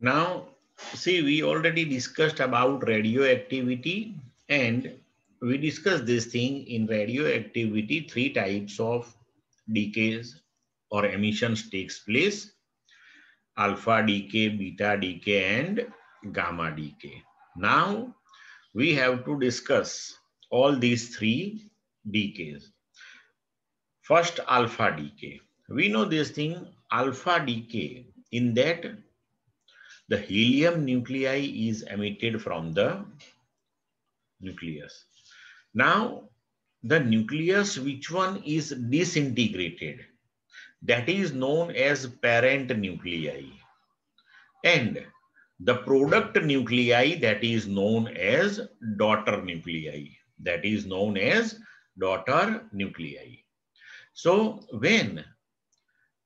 Now, see, we already discussed about radioactivity and we discussed this thing in radioactivity, three types of decays or emissions takes place, alpha decay, beta decay, and gamma decay. Now, we have to discuss all these three decays. First, alpha decay. We know this thing, alpha decay, in that the helium nuclei is emitted from the nucleus. Now, the nucleus, which one is disintegrated, that is known as parent nuclei. And the product nuclei that is known as daughter nuclei. That is known as daughter nuclei. So when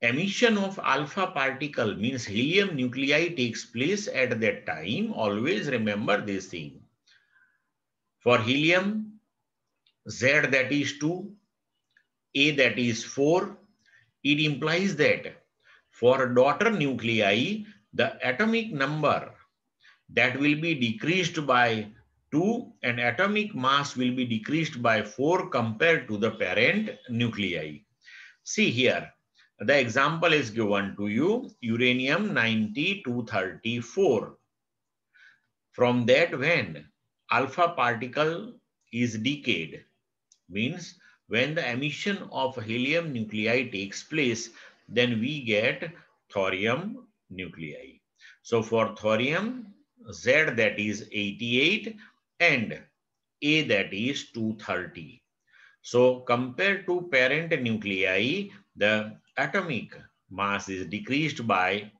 emission of alpha particle means helium nuclei takes place at that time, always remember this thing. For helium, Z that is 2, A that is 4, it implies that for daughter nuclei, the atomic number that will be decreased by 2 and atomic mass will be decreased by 4 compared to the parent nuclei. See here, the example is given to you, uranium 90 234. From that when alpha particle is decayed, means when the emission of helium nuclei takes place, then we get thorium nuclei. So for thorium, Z that is 88 and A that is 230. So compared to parent nuclei, the atomic mass is decreased by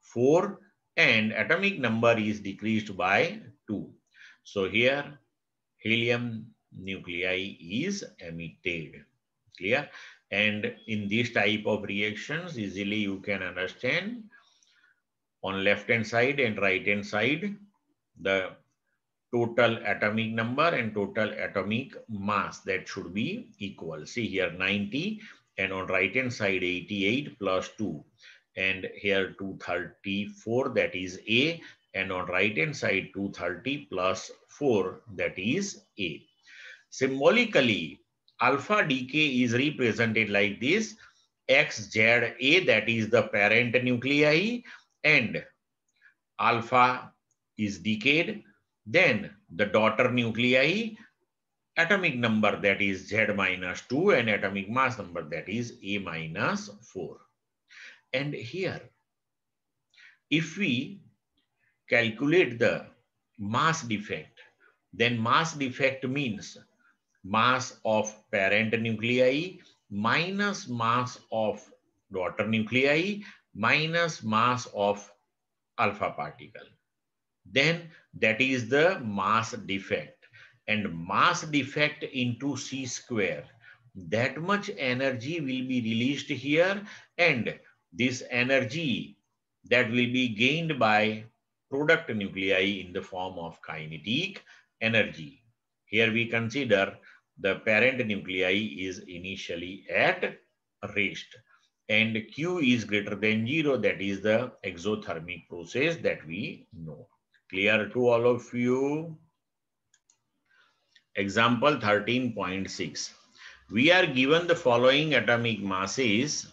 4 and atomic number is decreased by 2. So here helium nuclei is emitted. Clear? And in this type of reactions, easily you can understand on left hand side and right hand side, the total atomic number and total atomic mass that should be equal. See here 90 and on right hand side 88 plus 2 and here 234 that is A and on right hand side 230 plus 4 that is A. Symbolically, alpha decay is represented like this. XZA, that is the parent nuclei, and alpha is decayed. Then the daughter nuclei, atomic number that is Z minus 2 and atomic mass number that is A minus 4. And here, if we calculate the mass defect, then mass defect means mass of parent nuclei minus mass of daughter nuclei minus mass of alpha particle. Then that is the mass defect and mass defect into C square. That much energy will be released here and this energy that will be gained by product nuclei in the form of kinetic energy. Here we consider the parent nuclei is initially at rest and Q is greater than zero. That is the exothermic process that we know. Clear to all of you? Example 13.6. We are given the following atomic masses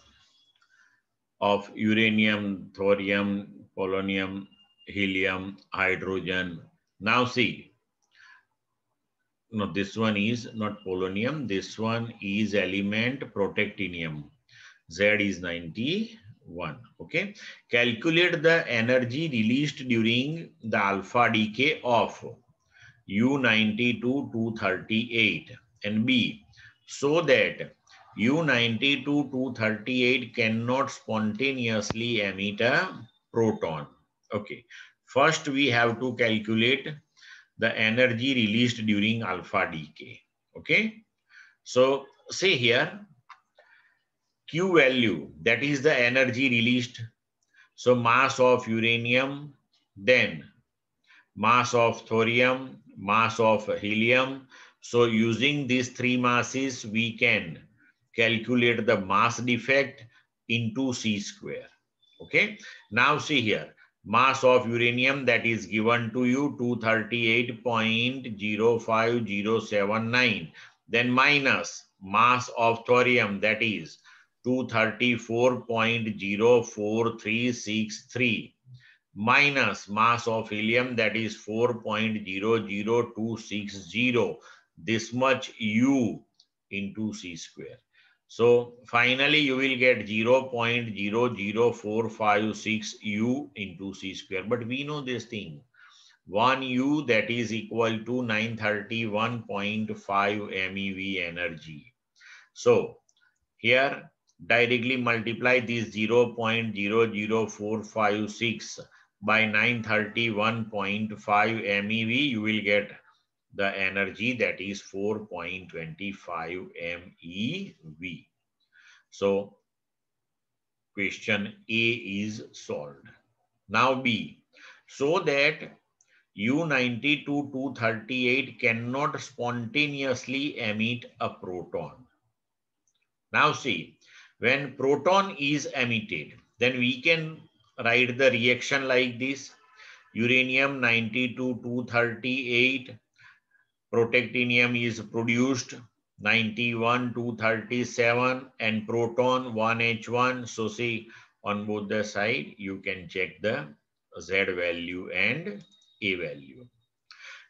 of uranium, thorium, polonium, helium, hydrogen. Now see, no, this one is not polonium. This one is element protactinium. Z is 91. Okay. Calculate the energy released during the alpha decay of U92 238 and B so that U92 238 cannot spontaneously emit a proton. Okay. First, we have to calculate the energy released during alpha decay. Okay. So say here, Q value, that is the energy released. So mass of uranium, then mass of thorium, mass of helium. So using these three masses, we can calculate the mass defect into C square. Okay. Now see here, mass of uranium that is given to you 238.05079 then minus mass of thorium that is 234.04363 minus mass of helium that is 4.00260 this much u into c square. So finally you will get 0.00456 u into c square. But we know this thing. 1 u that is equal to 931.5 MeV energy. So here directly multiply this 0.00456 by 931.5 MeV, you will get the energy that is 4.25 MeV. So question A is solved. Now B, so that U92-238 cannot spontaneously emit a proton. Now see, when proton is emitted, then we can write the reaction like this. Uranium 92-238, protactinium is produced 91 237 and proton 1H1. So see on both the side, you can check the Z value and a value.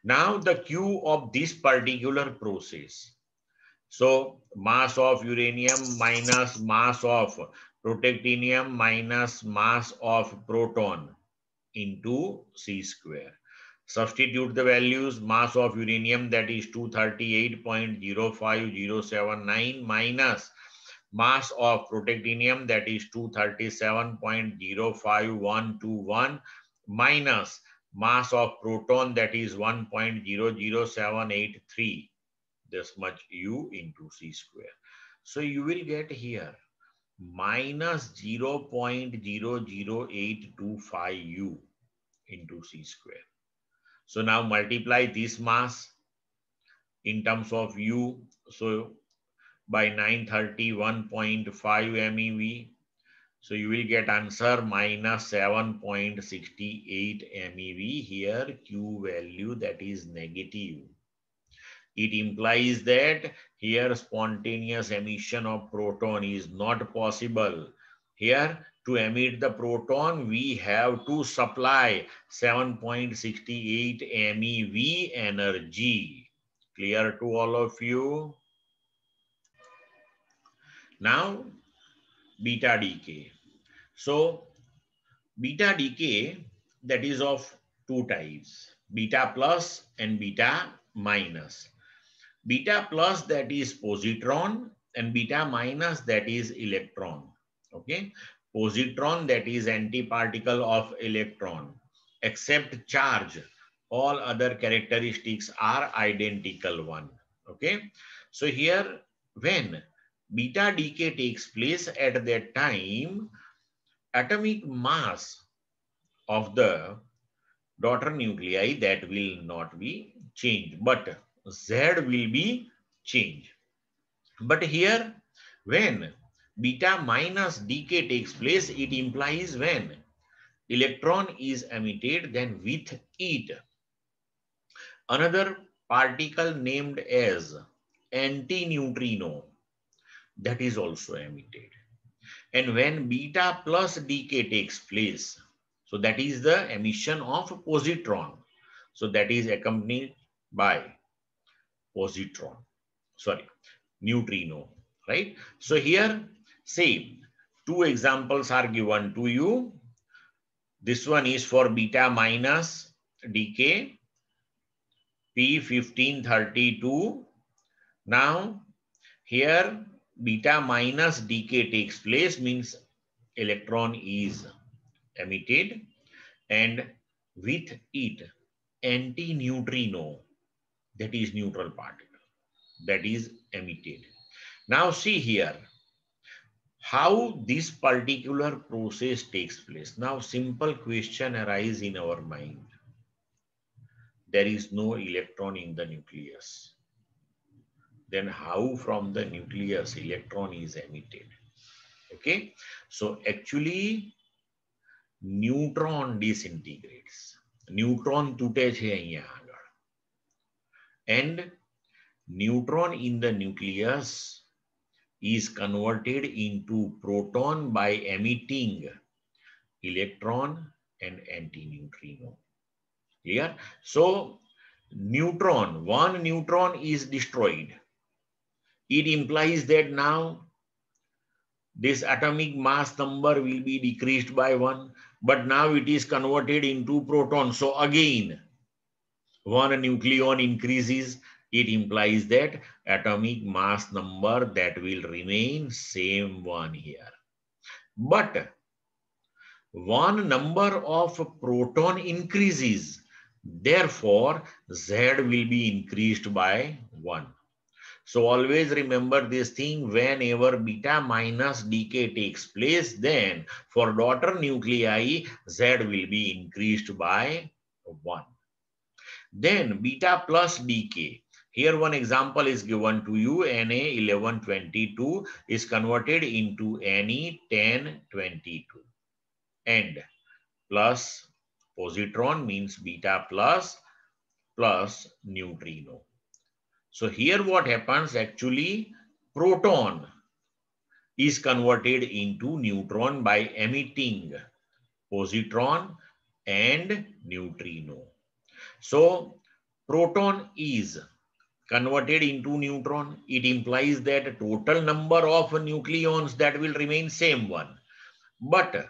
Now the Q of this particular process. So mass of uranium minus mass of protactinium minus mass of proton into C square. Substitute the values mass of uranium that is 238.05079 minus mass of protactinium that is 237.05121 minus mass of proton that is 1.00783 this much u into c square. So you will get here minus 0.00825 u into c square. So now multiply this mass in terms of u. So by 931.5 MeV so you will get answer minus 7.68 MeV here, Q value that is negative. It implies that here spontaneous emission of proton is not possible. Here to emit the proton, we have to supply 7.68 MeV energy. Clear to all of you? Now beta decay. So beta decay that is of two types, beta plus and beta minus. Beta plus that is positron and beta minus that is electron. Okay. Positron that is antiparticle of electron except charge. All other characteristics are identical one. Okay. So here when beta decay takes place at that time, atomic mass of the daughter nuclei that will not be changed, but Z will be changed. But here, when beta minus decay takes place, it implies when electron is emitted, then with it, another particle named as antineutrino that is also emitted. And when beta plus decay takes place, so that is the emission of positron. So that is accompanied by positron, sorry, neutrino, right? So here, same, two examples are given to you. This one is for beta minus decay, P1532. Now, here beta minus decay takes place means electron is emitted and with it anti-neutrino that is neutral particle that is emitted. Now see here how this particular process takes place. Now simple question arise in our mind. There is no electron in the nucleus then how from the nucleus electron is emitted. Okay, so actually neutron disintegrates neutron તૂટે છે અહીંયા આગળ and neutron in the nucleus is converted into proton by emitting electron and antineutrino. Clear? So neutron one neutron is destroyed. It implies that now this atomic mass number will be decreased by one, but now it is converted into proton. So again, one nucleon increases, it implies that atomic mass number that will remain same one here. But one number of proton increases, therefore Z will be increased by one. So always remember this thing whenever beta minus decay takes place, then for daughter nuclei, Z will be increased by 1. Then beta plus decay. Here one example is given to you, Na1122 is converted into Ne1022. And plus positron means beta plus plus neutrino. So here what happens actually proton is converted into neutron by emitting positron and neutrino. So proton is converted into neutron. It implies that total number of nucleons that will remain same one. But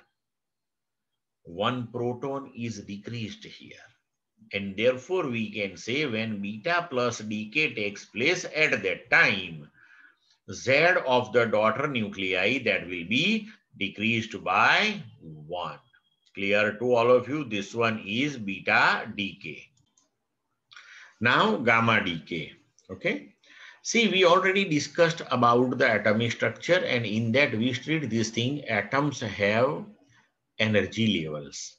one proton is decreased here. And therefore, we can say when beta plus decay takes place at that time, Z of the daughter nuclei that will be decreased by 1. Clear to all of you, this one is beta decay. Now gamma decay, okay? See, we already discussed about the atomic structure and in that we studied this thing, atoms have energy levels.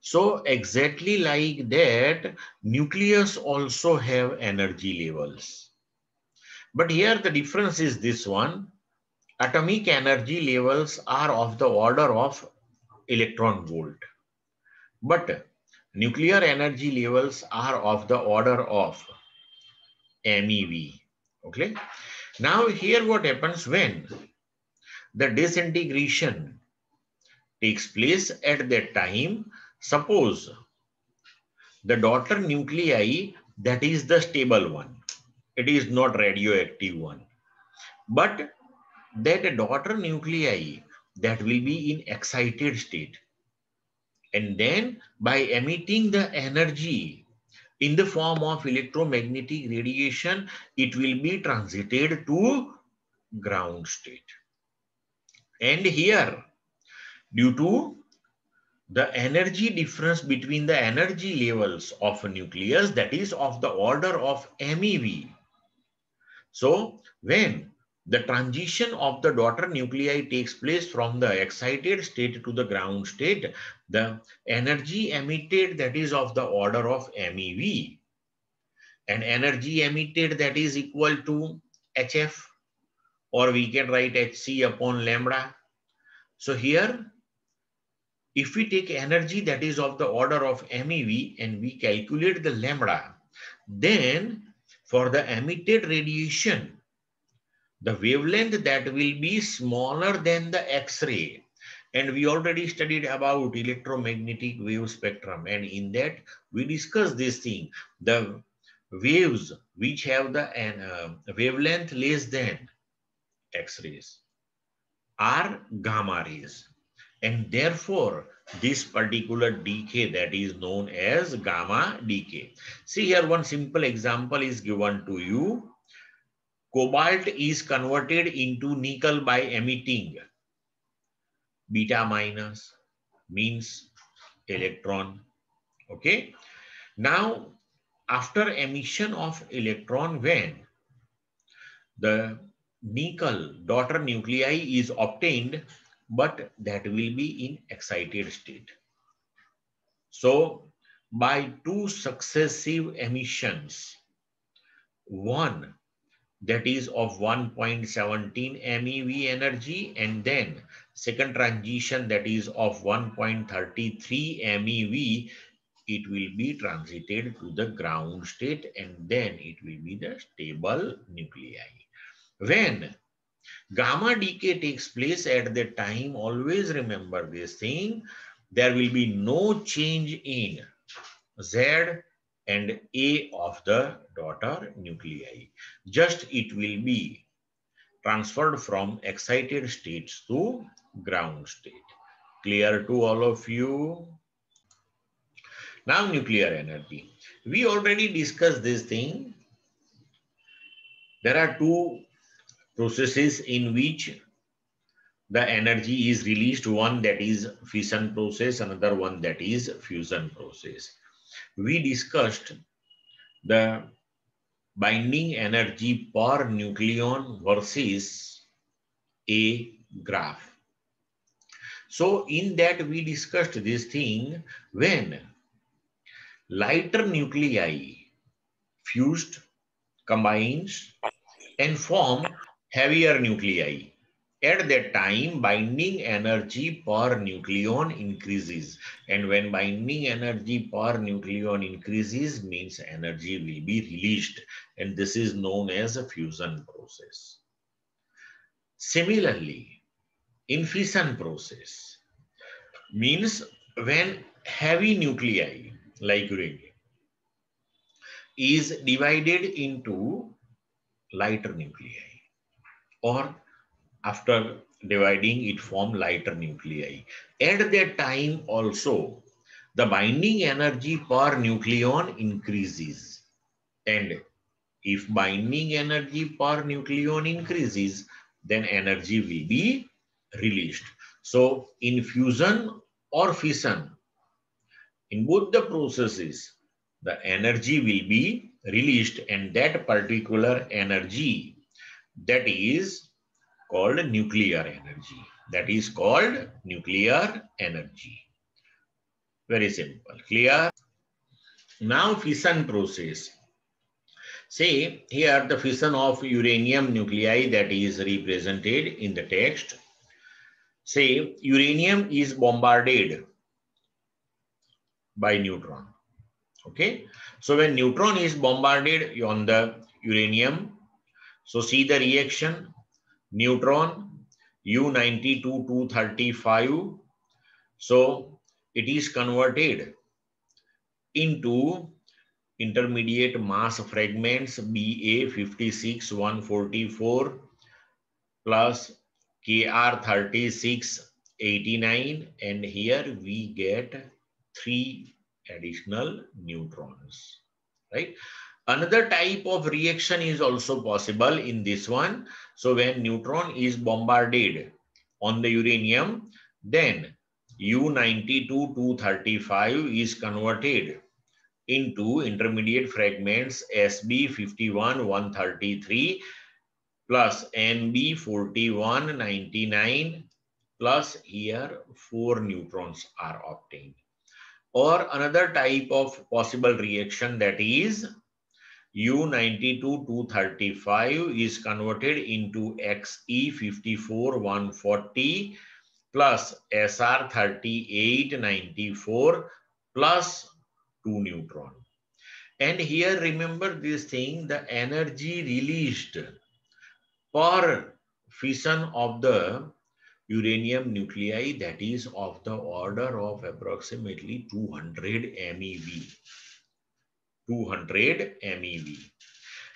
So exactly like that, nucleus also have energy levels. But here the difference is this one. Atomic energy levels are of the order of electron volt. But nuclear energy levels are of the order of MeV. Okay. Now here what happens when the disintegration takes place at that time, Suppose the daughter nuclei, that is the stable one. It is not radioactive one. But that daughter nuclei that will be in excited state. And then by emitting the energy in the form of electromagnetic radiation, it will be transited to ground state. And here, due to the energy difference between the energy levels of a nucleus that is of the order of MeV. So when the transition of the daughter nuclei takes place from the excited state to the ground state, the energy emitted that is of the order of MeV and energy emitted that is equal to HF or we can write HC upon lambda. So here if we take energy that is of the order of MeV and we calculate the lambda, then for the emitted radiation, the wavelength that will be smaller than the X-ray. And we already studied about electromagnetic wave spectrum. And in that, we discussed this thing. The waves which have the uh, wavelength less than X-rays are gamma rays. And therefore, this particular decay that is known as gamma decay. See here, one simple example is given to you. Cobalt is converted into nickel by emitting beta minus means electron. Okay. Now, after emission of electron, when the nickel daughter nuclei is obtained, but that will be in excited state. So by two successive emissions, one that is of 1.17 MeV energy and then second transition that is of 1.33 MeV it will be transited to the ground state and then it will be the stable nuclei. When gamma decay takes place at the time, always remember this thing, there will be no change in Z and A of the daughter nuclei. Just it will be transferred from excited states to ground state. Clear to all of you? Now nuclear energy. We already discussed this thing. There are two processes in which the energy is released. One that is fission process, another one that is fusion process. We discussed the binding energy per nucleon versus a graph. So in that we discussed this thing when lighter nuclei fused, combines, and form heavier nuclei. At that time, binding energy per nucleon increases. And when binding energy per nucleon increases, means energy will be released. And this is known as a fusion process. Similarly, in fission process, means when heavy nuclei like uranium is divided into lighter nuclei or after dividing it form lighter nuclei. At that time also the binding energy per nucleon increases and if binding energy per nucleon increases then energy will be released. So in fusion or fission in both the processes, the energy will be released and that particular energy that is called nuclear energy. That is called nuclear energy. Very simple. Clear? Now fission process. Say here the fission of uranium nuclei that is represented in the text. Say uranium is bombarded by neutron. Okay. So when neutron is bombarded on the uranium, so see the reaction, neutron U92-235. So it is converted into intermediate mass fragments Ba56-144 plus Kr3689 and here we get three additional neutrons, right? Another type of reaction is also possible in this one. So when neutron is bombarded on the uranium, then U92-235 is converted into intermediate fragments SB51-133 plus NB41-99 plus here four neutrons are obtained. Or another type of possible reaction that is U92-235 is converted into Xe54-140 plus Sr38-94 plus 2 neutron. And here remember this thing, the energy released per fission of the uranium nuclei that is of the order of approximately 200 MeV. 200 MeV.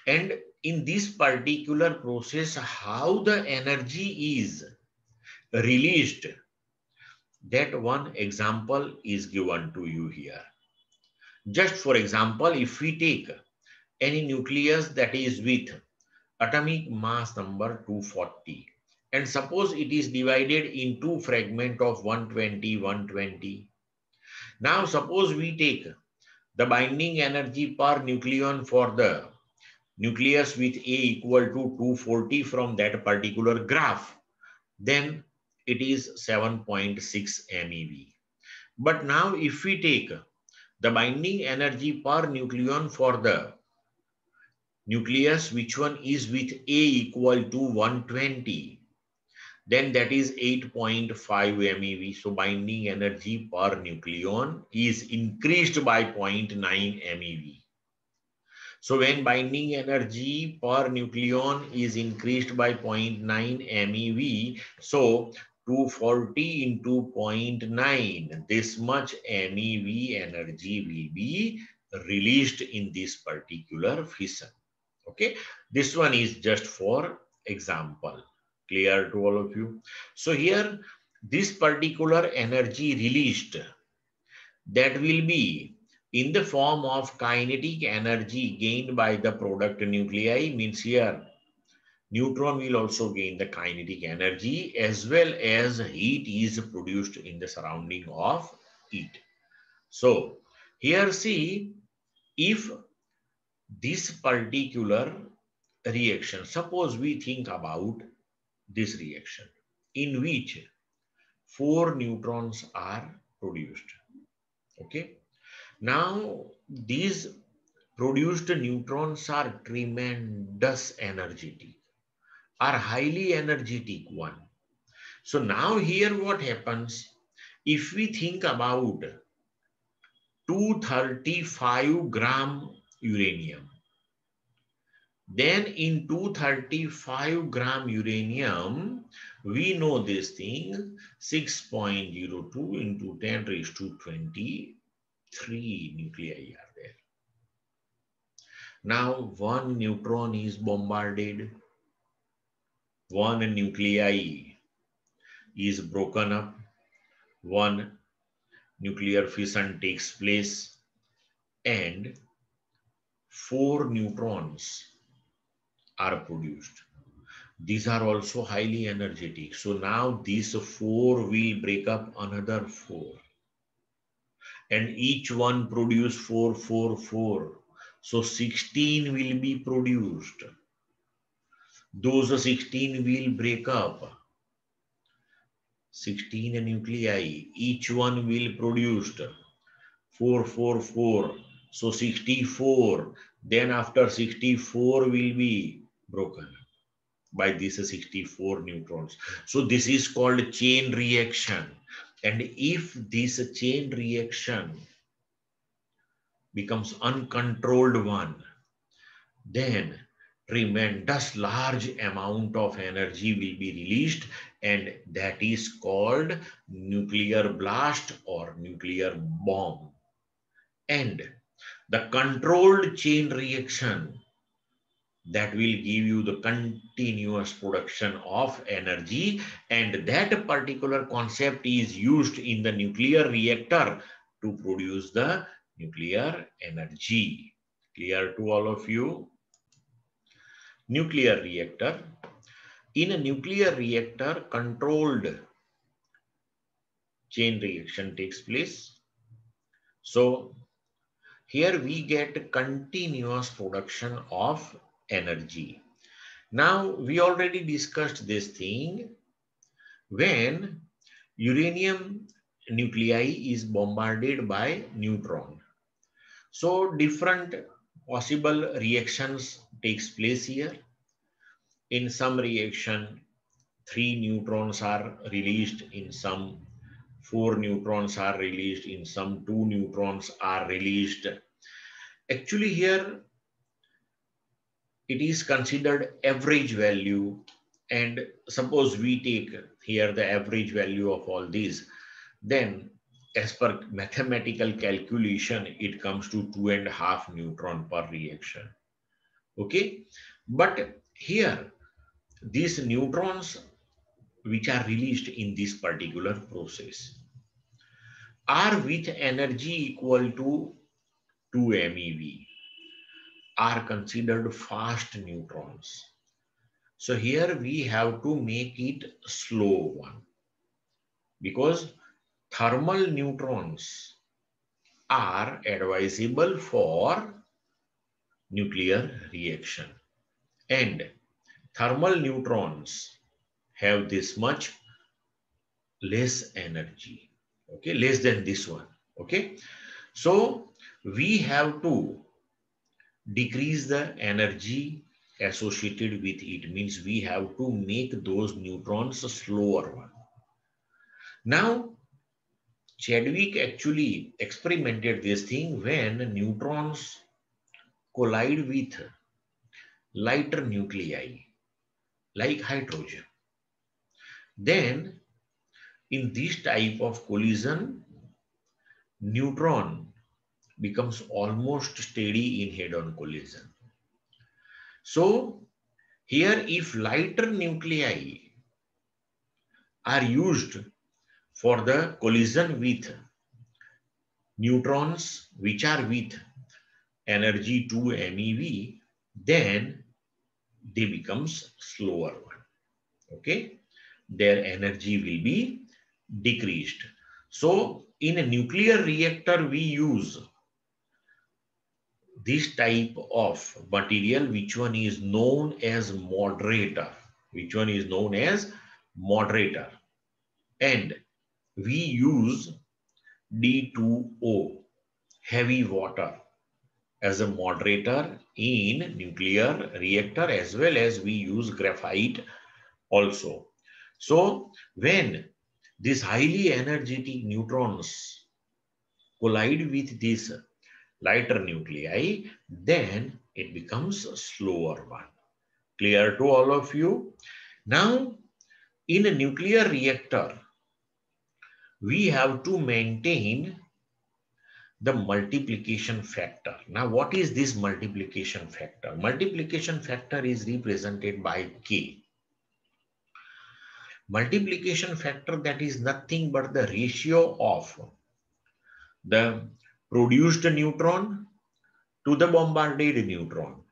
And in this particular process, how the energy is released, that one example is given to you here. Just for example, if we take any nucleus that is with atomic mass number 240, and suppose it is divided in two fragment of 120, 120. Now suppose we take the binding energy per nucleon for the nucleus with A equal to 240 from that particular graph, then it is 7.6 MeV. But now if we take the binding energy per nucleon for the nucleus, which one is with A equal to 120, then that is 8.5 MeV. So binding energy per nucleon is increased by 0.9 MeV. So when binding energy per nucleon is increased by 0.9 MeV, so 240 into 0.9, this much MeV energy will be released in this particular fission. Okay, this one is just for example. Clear to all of you? So here, this particular energy released that will be in the form of kinetic energy gained by the product nuclei means here neutron will also gain the kinetic energy as well as heat is produced in the surrounding of it. So here see if this particular reaction, suppose we think about this reaction in which four neutrons are produced. Okay. Now these produced neutrons are tremendous energetic, are highly energetic one. So now here what happens, if we think about 235 gram uranium, then in 235 gram uranium, we know this thing 6.02 into 10 raised to 23 nuclei are there. Now one neutron is bombarded, one nuclei is broken up, one nuclear fission takes place. And four neutrons are produced. These are also highly energetic. So now these four will break up another four. And each one produce four, four, four. So 16 will be produced. Those 16 will break up. 16 nuclei. Each one will produce 4, 4, 4. So 64. Then after 64 will be broken by these 64 neutrons. So this is called chain reaction. And if this chain reaction becomes uncontrolled one, then tremendous large amount of energy will be released and that is called nuclear blast or nuclear bomb. And the controlled chain reaction that will give you the continuous production of energy and that particular concept is used in the nuclear reactor to produce the nuclear energy. Clear to all of you? Nuclear reactor. In a nuclear reactor, controlled chain reaction takes place. So here we get continuous production of energy. Now, we already discussed this thing when uranium nuclei is bombarded by neutron. So different possible reactions takes place here. In some reaction, three neutrons are released, in some four neutrons are released, in some two neutrons are released. Actually here, it is considered average value. And suppose we take here the average value of all these then as per mathematical calculation it comes to two and a half neutron per reaction. Okay? But here these neutrons which are released in this particular process are with energy equal to 2 MeV are considered fast neutrons. So here we have to make it slow one. Because thermal neutrons are advisable for nuclear reaction. And thermal neutrons have this much less energy. Okay less than this one. Okay so we have to decrease the energy associated with it means we have to make those neutrons slower one. Now, Chadwick actually experimented this thing when neutrons collide with lighter nuclei like hydrogen. Then in this type of collision, neutron becomes almost steady in head-on collision. So here if lighter nuclei are used for the collision with neutrons which are with energy 2 MeV, then they becomes slower one. Okay, their energy will be decreased. So in a nuclear reactor, we use this type of material, which one is known as moderator, which one is known as moderator. And we use D2O, heavy water, as a moderator in nuclear reactor as well as we use graphite also. So when these highly energetic neutrons collide with this lighter nuclei, then it becomes a slower one. Clear to all of you? Now, in a nuclear reactor, we have to maintain the multiplication factor. Now, what is this multiplication factor? Multiplication factor is represented by K. Multiplication factor that is nothing but the ratio of the produced a neutron to the bombarded neutron.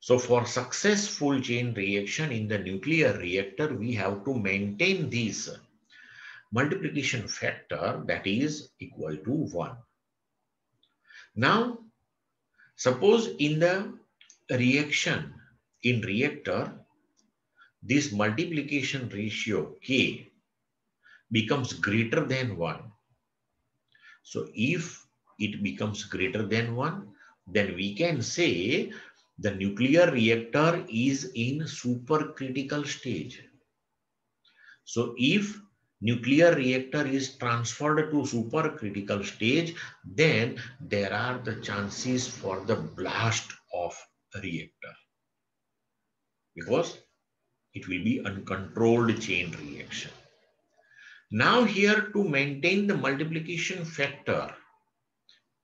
So for successful chain reaction in the nuclear reactor, we have to maintain this multiplication factor that is equal to 1. Now, suppose in the reaction, in reactor, this multiplication ratio K becomes greater than 1. So if it becomes greater than 1, then we can say the nuclear reactor is in supercritical stage. So if nuclear reactor is transferred to supercritical stage, then there are the chances for the blast of reactor. Because it will be uncontrolled chain reaction. Now here to maintain the multiplication factor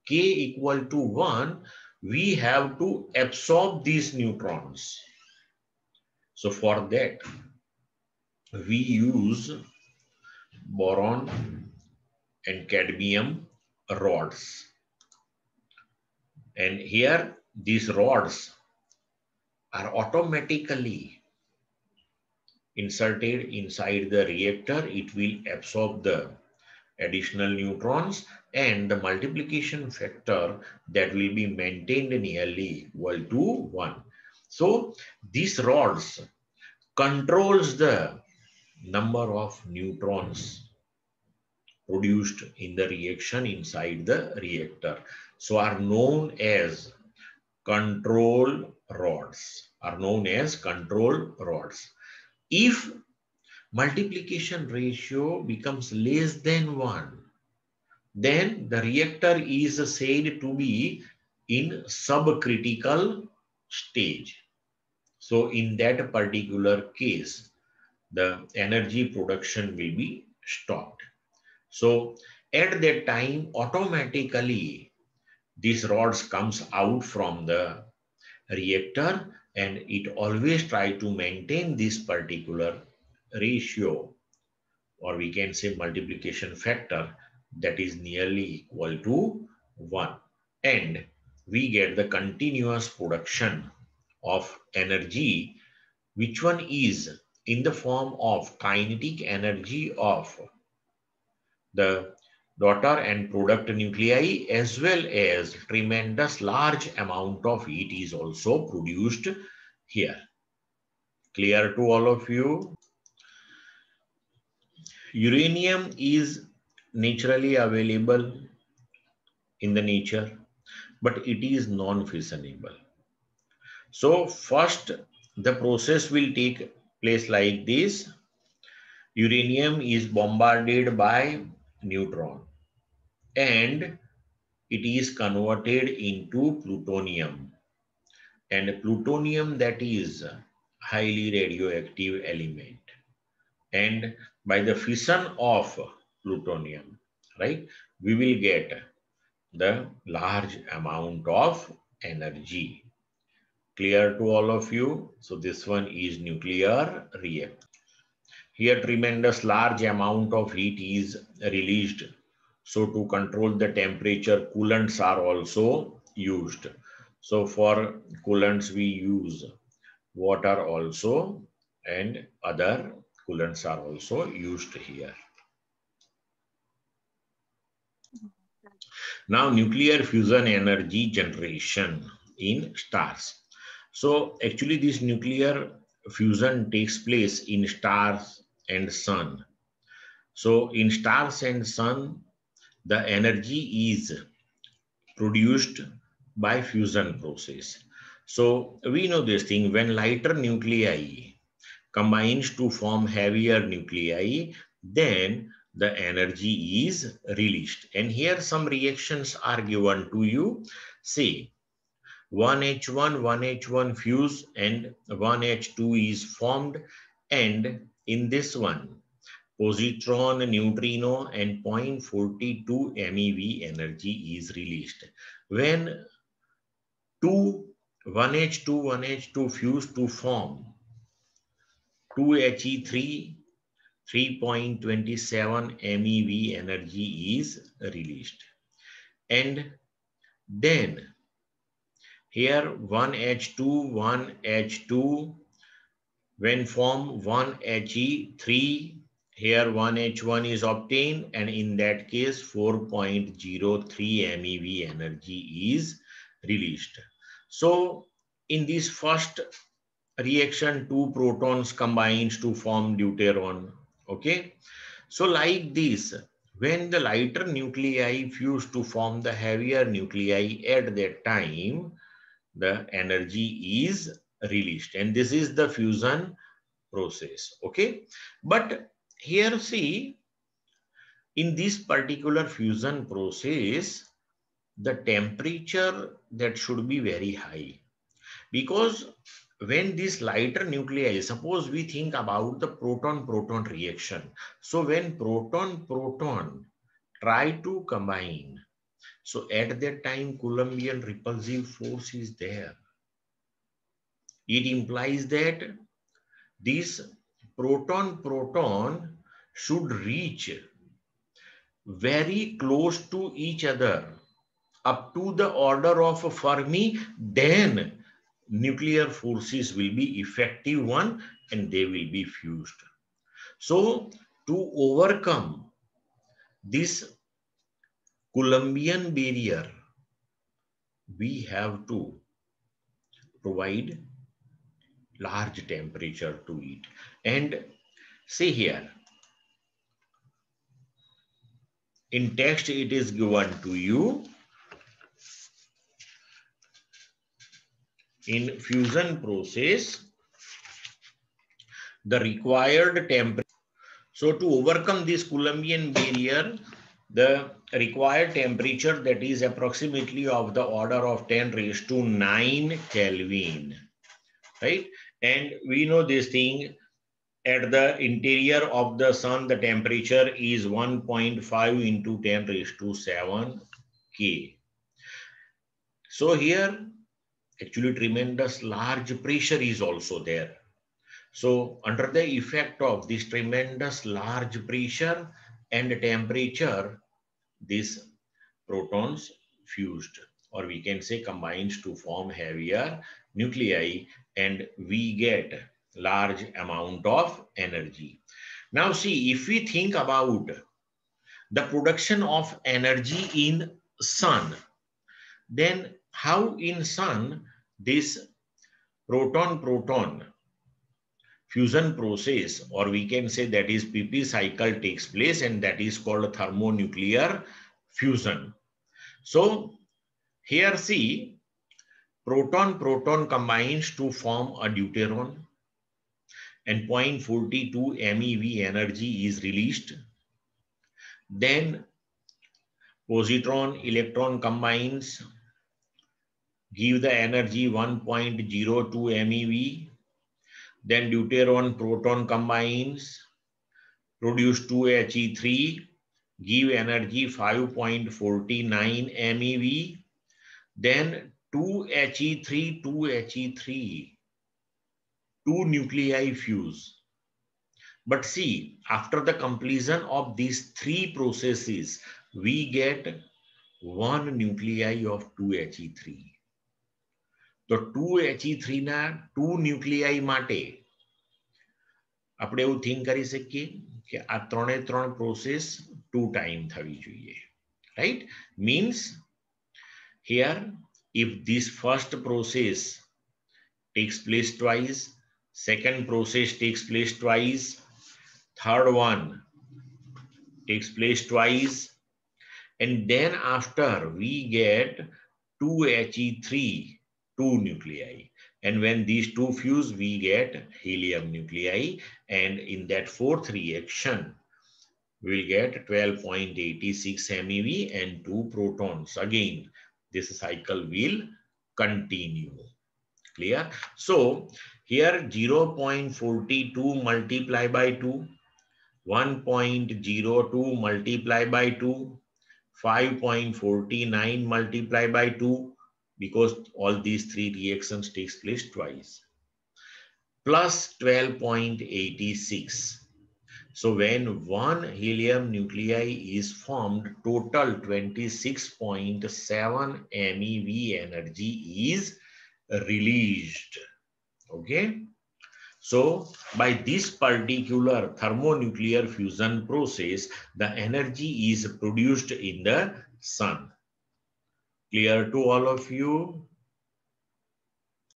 k equal to 1, we have to absorb these neutrons. So for that, we use boron and cadmium rods. And here these rods are automatically inserted inside the reactor. It will absorb the additional neutrons and the multiplication factor that will be maintained nearly equal to 1. So these rods controls the number of neutrons produced in the reaction inside the reactor. So are known as control rods, are known as control rods. If multiplication ratio becomes less than 1, then the reactor is said to be in subcritical stage. So in that particular case, the energy production will be stopped. So at that time, automatically, these rods comes out from the reactor and it always try to maintain this particular ratio or we can say multiplication factor that is nearly equal to 1 and we get the continuous production of energy which one is in the form of kinetic energy of the daughter and product nuclei as well as tremendous large amount of heat is also produced here. Clear to all of you? Uranium is naturally available in the nature but it is non-fissionable. So first, the process will take place like this. Uranium is bombarded by neutron and it is converted into plutonium. And plutonium that is highly radioactive element. And by the fission of plutonium, right, we will get the large amount of energy. Clear to all of you? So this one is nuclear reactor. Here tremendous large amount of heat is released. So to control the temperature, coolants are also used. So for coolants, we use water also and other coolants are also used here. Now nuclear fusion energy generation in stars. So actually this nuclear fusion takes place in stars and sun. So in stars and sun, the energy is produced by fusion process. So we know this thing when lighter nuclei combines to form heavier nuclei, then the energy is released. And here some reactions are given to you. Say 1H1, 1H1 fuse and 1H2 is formed. And in this one, positron, neutrino and 0.42 MeV energy is released. When two 1H2, 1H2 fuse to form 2He3, 3.27 MeV energy is released. And then here 1H2, 1H2, when form 1He3, here 1H1 is obtained and in that case 4.03 MeV energy is released. So in this first reaction, two protons combines to form deuteron. Okay. So like this, when the lighter nuclei fuse to form the heavier nuclei at that time, the energy is released. And this is the fusion process. Okay. But here see, in this particular fusion process, the temperature that should be very high. Because when this lighter nuclei suppose we think about the proton proton reaction. So when proton proton try to combine so at that time coulombian repulsive force is there. It implies that this proton proton should reach very close to each other up to the order of Fermi, then nuclear forces will be effective one and they will be fused. So to overcome this Coulombian barrier, we have to provide large temperature to it. And see here, in text it is given to you in fusion process, the required temperature. So to overcome this Coulombian barrier, the required temperature that is approximately of the order of 10 raised to 9 Kelvin, right? And we know this thing at the interior of the sun, the temperature is 1.5 into 10 raised to 7 K. So here actually tremendous large pressure is also there. So under the effect of this tremendous large pressure and temperature, these protons fused or we can say combines to form heavier nuclei and we get large amount of energy. Now see, if we think about the production of energy in sun, then how in sun this proton-proton fusion process or we can say that is PP cycle takes place and that is called thermonuclear fusion. So Here see, proton-proton combines to form a deuteron and 0.42 MeV energy is released. Then positron electron combines, give the energy 1.02 MeV. Then deuteron proton combines, produce 2He3, give energy 5.49 MeV. Then 2He3, 2He3, two nuclei fuse. But see, after the completion of these three processes, we get one nuclei of 2He3. તો two HE three ના two ન્યુક્લિયાઈ માટે આપણે એવું think કરી શકીએ કે આ ત્રણે ત્રણ પ્રોસેસ ટુ ટાઈમ થવી જોઈએ right means here if this first process takes place twice second process takes place twice third one takes place twice and then after we get 2he3 two nuclei. And when these two fuse, we get helium nuclei. And in that fourth reaction, we'll get 12.86 MeV and two protons. Again, this cycle will continue. Clear? So here 0.42 multiply by 2, 1.02 multiply by 2, 5.49 multiply by 2, because all these three reactions takes place twice. Plus 12.86. So when one helium nuclei is formed, total 26.7 MeV energy is released. Okay. So by this particular thermonuclear fusion process, the energy is produced in the sun. Clear to all of you?